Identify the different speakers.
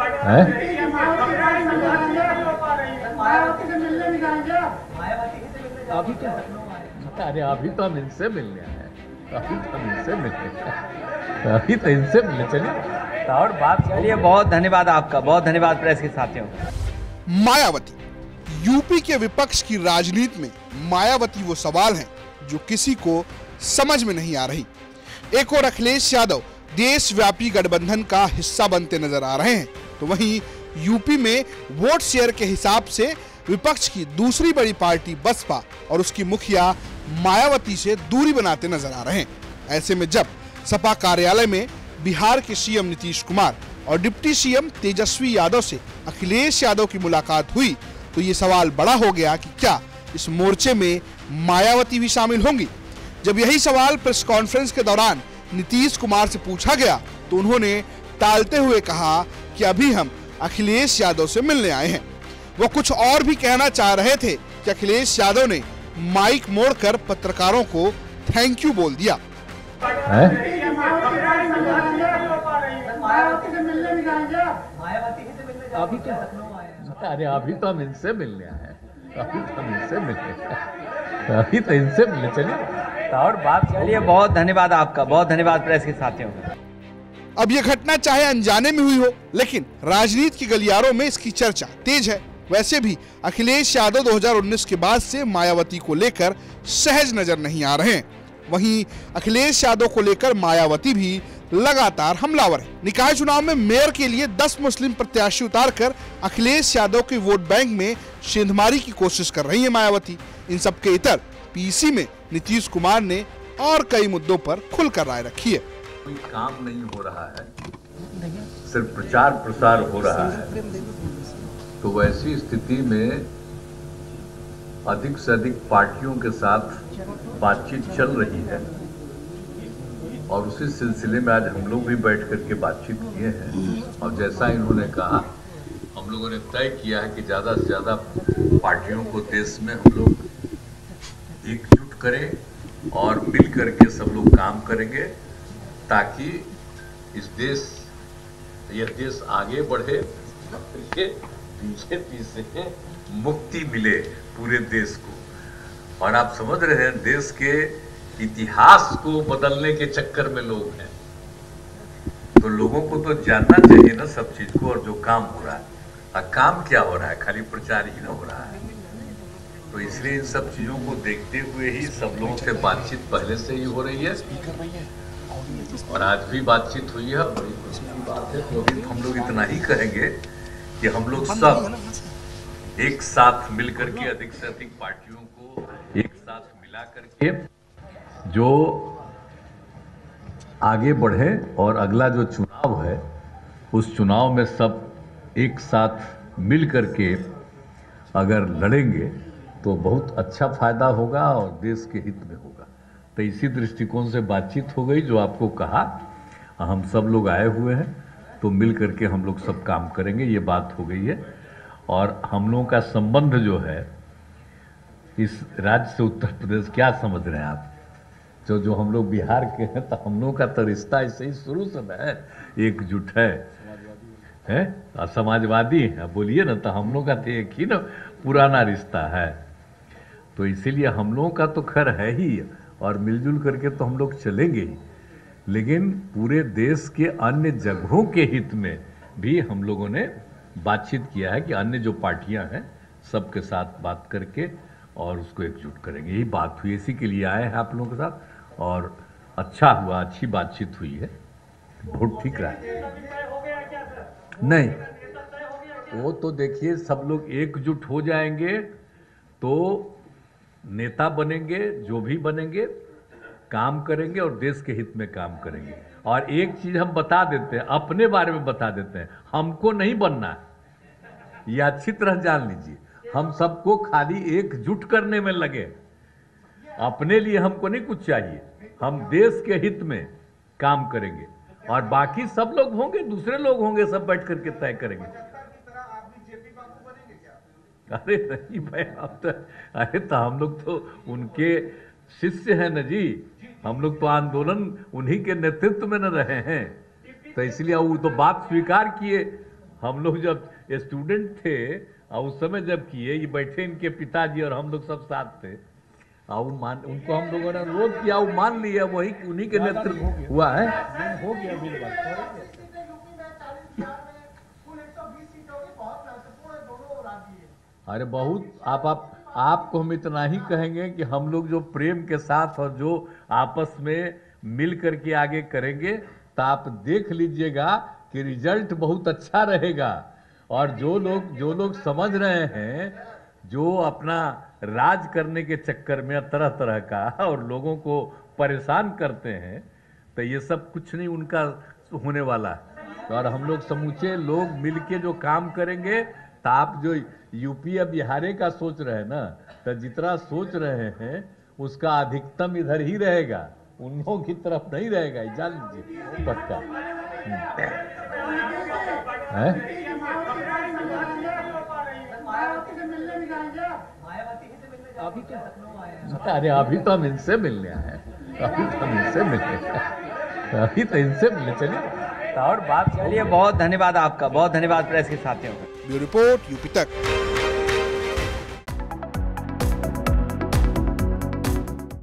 Speaker 1: हैं?
Speaker 2: मायावती से मिलने भी जाएँगे
Speaker 1: अभी तो अरे अभी तो हम इनसे मिलने आए अभी तो हम इनसे मिलने अभी तो इनसे मिलने चलिए और बात
Speaker 3: चलिए बहुत धन्यवाद आपका बहुत धन्यवाद प्रेस के साथियों।
Speaker 4: मायावती यूपी के विपक्ष की राजनीति में मायावती वो सवाल हैं जो किसी को समझ में नहीं आ रही। एक और अखिलेश यादव देशव्यापी गठबंधन का हिस्सा बनते नज़र आ रहे हैं। तो वहीं यूपी में वोट शेयर के हिसाब से विपक्ष की दूसरी बड़ी पार्टी बसपा और उसकी मुखिया मायावती से दूरी बनाते नज़र आ रहे हैं। ऐसे में जब सपा कार्यालय में बिहार के सीएम नीतीश कुमार और डिप्टी सीएम तेजस्वी यादव से अखिलेश यादव की मुलाकात हुई तो ये सवाल बड़ा हो गया कि क्या इस मोर्चे में मायावती भी शामिल होंगी? जब यही सवाल प्रेस कॉन्फ्रेंस के दौरान नीतीश कुमार से पूछा गया तो उन्होंने टालते हुए कहा कि अभी हम अखिलेश यादव से मिलने आए हैं। वो कुछ और भी कहना चाह रहे थे कि अखिलेश यादव ने माइक मोड़कर पत्रकारों को थैंक यू बोल दिया।
Speaker 1: हैं? अभी तो अरे अभी तो हम इनसे मिलने आए हैं। अभी तो हम इनसे मिलने आए हैं। अभी तो इनसे मिलने चलिए। और बात
Speaker 3: चलिए बहुत धन्यवाद आपका। बहुत धन्यवाद प्रेस के साथियों
Speaker 4: अब यह घटना चाहे अनजाने में हुई हो, लेकिन राजनीति की गलियारों में इसकी चर्चा तेज है। वैसे भी अखिलेश यादव 2019 के बाद से मायावती को लेकर सहज नज़र नहीं आ रहे हैं। वहीं अखिलेश यादव को लेकर मायावती भी लगातार हमलावर है। निकाय चुनाव में मेयर के लिए 10 मुस्लिम प्रत्याशी उतारकर अखिलेश यादव के वोट बैंक में सेंधमारी की कोशिश कर रही है मायावती। इन सबके इतर पीसी में नीतीश कुमार ने और कई मुद्दों पर खुलकर राय रखी है।
Speaker 5: कोई काम नहीं हो रहा है। सिर्फ़ प्रचार प्रसार हो रहा है। तो वैसी स्थिति में अधिक से अधिक पार्टियों के साथ बातचीत चल रही है। और उसी सिलसिले में आज हम लोग भी बैठ करके बातचीत किए हैं। और जैसा इन्होंने कहा हम लोगों ने तय किया है कि ज़्यादा से ज़्यादा पार्टियों को देश में हम लोग एकजुट करें और मिल करके सब लोग काम करेंगे। ताकि इस देश, यह देश आगे बढ़े के पीछे पीछे मुक्ति मिले पूरे देश को। और आप समझ रहे हैं, देश के इतिहास को बदलने के चक्कर में लोग हैं। तो लोगों को तो जानना चाहिए ना सब चीज़ को और जो काम हो रहा है। और काम क्या हो रहा है? खाली प्रचार ही ना हो रहा है। तो इसलिए इन सब चीज़ों को देखते हुए ही सब लोगों से बातचीत पहले से ही हो रही है। और आज भी बातचीत हुई है बड़ी खुशी की बात है तो अभी हम लोग इतना ही कहेंगे कि हम लोग सब एक साथ मिल करके अधिक से अधिक पार्टियों को एक साथ मिला करके जो आगे बढ़े और अगला जो चुनाव है उस चुनाव में सब एक साथ मिल करके अगर लड़ेंगे तो बहुत अच्छा फ़ायदा होगा और देश के हित में होगा। तो इसी दृष्टिकोण से बातचीत हो गई जो आपको कहा, हम सब लोग आए हुए हैं तो मिल करके हम लोग सब काम करेंगे, ये बात हो गई है। और हम लोगों का संबंध जो है, इस राज्य से उत्तर प्रदेश क्या समझ रहे हैं आप? जो जो हम लोग बिहार के हैं तो हम लोगों का तो रिश्ता ऐसे ही शुरू से है, एकजुट है। है? समाजवादी है। बोलिए ना तो हम लोग का तो एक ही ना पुराना रिश्ता है। तो इसीलिए हम लोगों का तो खैर है ही। और मिलजुल करके तो हम लोग चलेंगे ही। लेकिन पूरे देश के अन्य जगहों के हित में भी हम लोगों ने बातचीत किया है कि अन्य जो पार्टियाँ हैं, सबके साथ बात करके और उसको एकजुट करेंगे। यही बात हुई, इसी के लिए आए हैं आप लोगों के साथ और अच्छा हुआ, अच्छी बातचीत हुई है। बहुत ठीक रहा है। नहीं, वो तो देखिए, सब लोग एकजुट हो जाएँगे तो नेता बनेंगे, जो भी बनेंगे, काम करेंगे और देश के हित में काम करेंगे। और एक चीज़ हम बता देते हैं, अपने बारे में बता देते हैं, हमको नहीं बनना है। ये अच्छी तरह जान लीजिए, हम सबको खाली एकजुट करने में लगे। अपने लिए हमको नहीं कुछ चाहिए, हम देश के हित में काम करेंगे। और बाकी सब लोग होंगे, दूसरे लोग होंगे, सब बैठ करके तय करेंगे। अरे नहीं भाई अब तो अरे तो हम लोग तो उनके शिष्य हैं न जी। हम लोग तो आंदोलन उन्हीं के नेतृत्व में न रहे हैं। तो इसलिए वो तो बात स्वीकार किए। हम लोग जब स्टूडेंट थे और उस समय जब किए ये बैठे इनके पिताजी और हम लोग सब साथ थे और मान उनको हम लोगों ने अनुरोध किया वो मान लिया वही उन्हीं के नेतृत्व हुआ है।
Speaker 1: हो गया बिल बात
Speaker 5: अरे बहुत, आप आप, आपको हम इतना ही कहेंगे कि हम लोग जो प्रेम के साथ और जो आपस में मिल करके आगे करेंगे तो आप देख लीजिएगा कि रिज़ल्ट बहुत अच्छा रहेगा। और जो लोग जो लोग समझ रहे हैं, जो अपना राज करने के चक्कर में तरह तरह का और लोगों को परेशान करते हैं तो ये सब कुछ नहीं उनका होने वाला है। और हम लोग समूचे लोग मिलके जो काम करेंगे तो आप जो यूपी या बिहारे का सोच रहे हैं ना तो जितना सोच रहे हैं उसका अधिकतम इधर ही रहेगा। उन लोगों की तरफ़ नहीं रहेगा जान लीजिए पक्का। है? अरे अभी तो हम इनसे मिलने आए हैं। अभी तो हम इनसे मिलने अभी तो इनसे मिलने चलिए और बात
Speaker 3: चलिए बहुत धन्यवाद आपका बहुत धन्यवाद प्रेस के साथियों का।
Speaker 4: ब्यूरो रिपोर्ट यूपी तक।